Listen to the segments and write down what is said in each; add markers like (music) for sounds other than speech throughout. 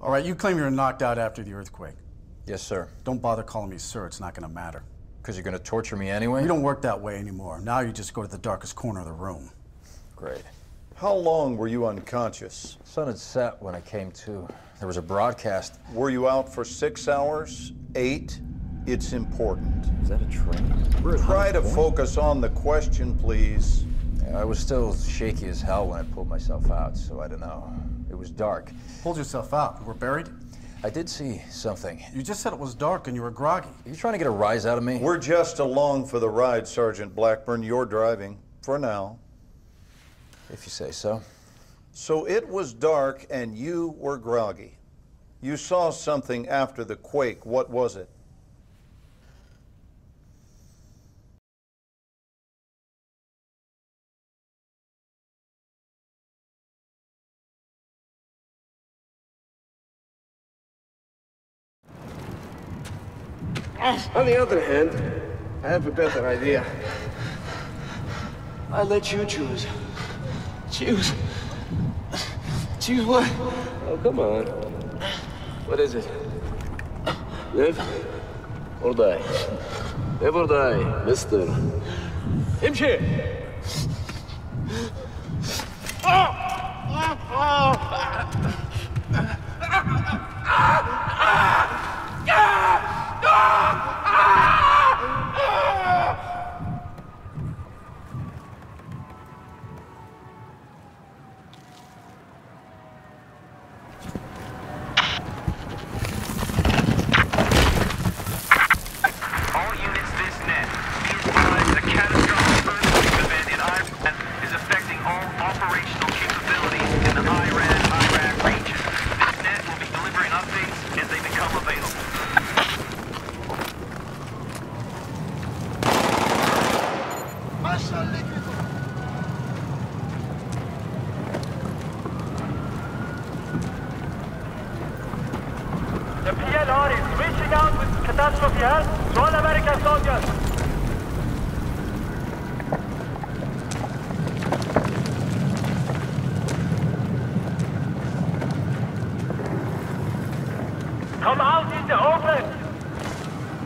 All right, you claim you were knocked out after the earthquake. Yes, sir. Don't bother calling me sir, it's not gonna matter. Because you're going to torture me anyway? We don't work that way anymore. Now you just go to the darkest corner of the room. Great. How long were you unconscious? Sun had set when I came to. There was a broadcast. Were you out for six hours? Eight? It's important. Is that a train? Try to focus on the question, please. I was still shaky as hell when I pulled myself out, so I don't know. It was dark. Pulled yourself out. You were buried? I did see something. You just said it was dark and you were groggy. Are you trying to get a rise out of me? We're just along for the ride, Sergeant Blackburn. You're driving. For now. If you say so. So it was dark and you were groggy. You saw something after the quake. What was it? On the other hand, I have a better idea. I let you choose. Choose. Choose what? Oh, come on. What is it? Live or die? Live or die, mister. Hemşire! All units this net. Be advised a catastrophic earthquake event in Iran is affecting all operational capabilities in the Iran-Iraq region. This net will be delivering updates as they become available. The PLR is reaching out with catastrophe help to all American soldiers. Come out in the open.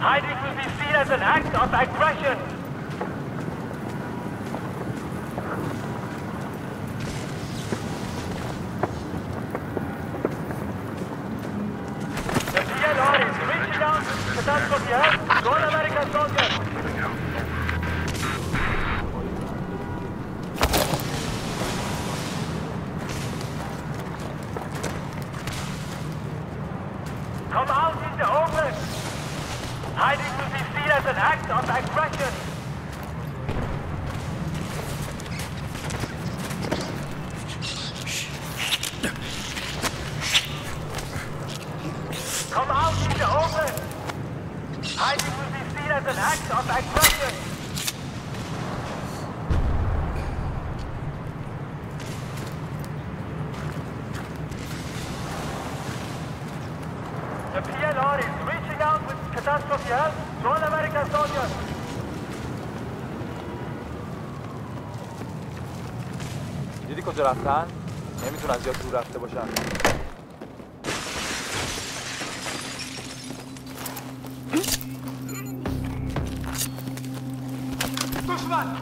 Hiding will be seen as an act of aggression. The PLR is reaching out with catastrophe help to all American soldiers. Come out in the open. Hiding will be seen as an act of aggression. Come out in the open. Hiding will be seen as an act of aggression. The PLR is Catástrofe است Zona América Soldier دیدی کجا رفتن؟ نمی‌تونن زیاد دور رفته باشن. دشمن!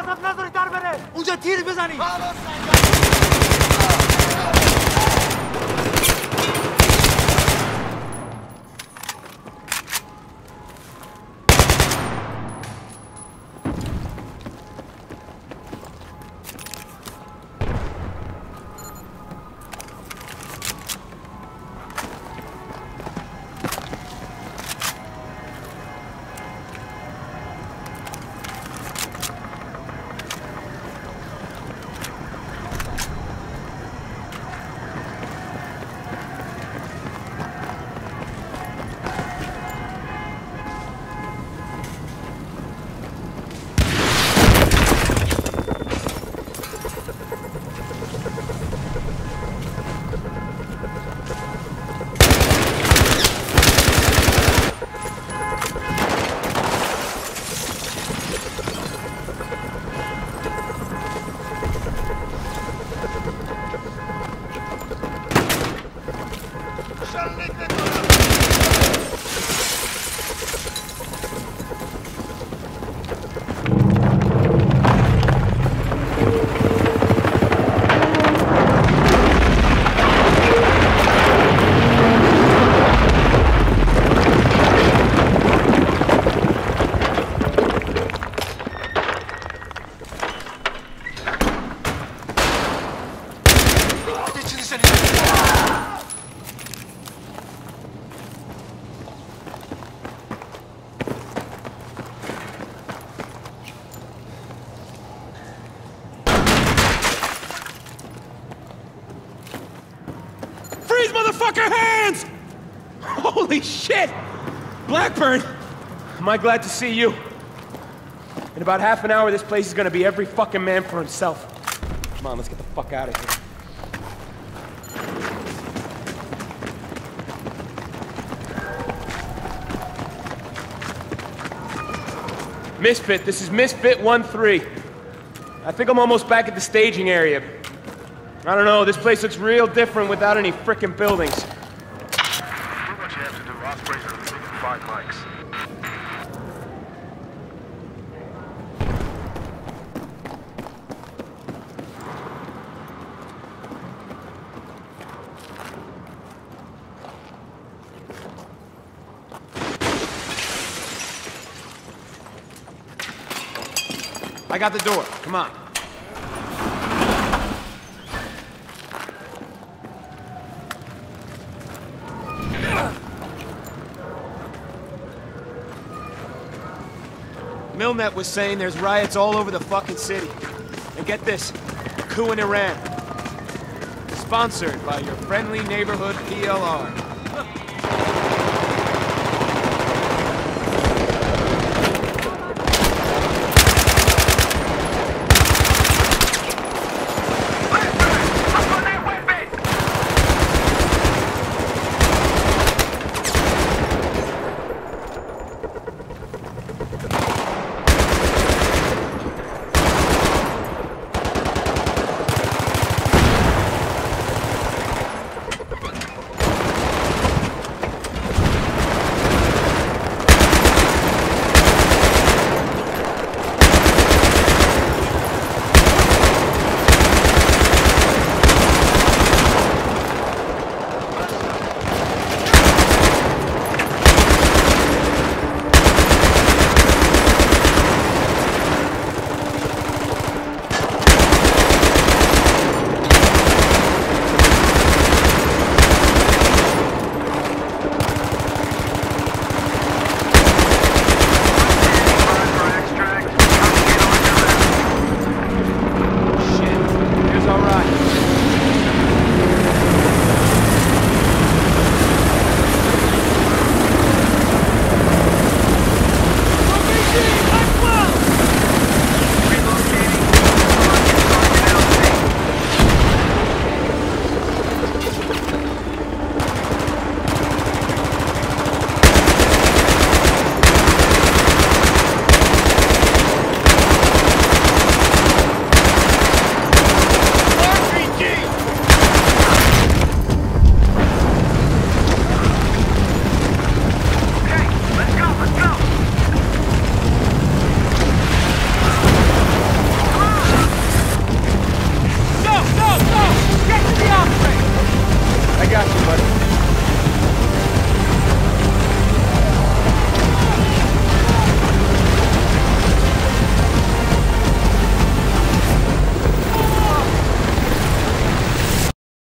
وسط نذاری در بره. اونجا تیر بزنی. خلاص shall make Holy shit! Blackburn! Am I glad to see you? In about half an hour, this place is gonna be every fucking man for himself. Come on, let's get the fuck out of here. Misfit, this is Misfit 1-3. I think I'm almost back at the staging area. I don't know, this place looks real different without any frickin' buildings. Do what you have to do. Ospreys are leaving five mics. I got the door. Come on. Milnet was saying there's riots all over the fucking city. And get this, a coup in Iran. Sponsored by your friendly neighborhood PLR. (laughs)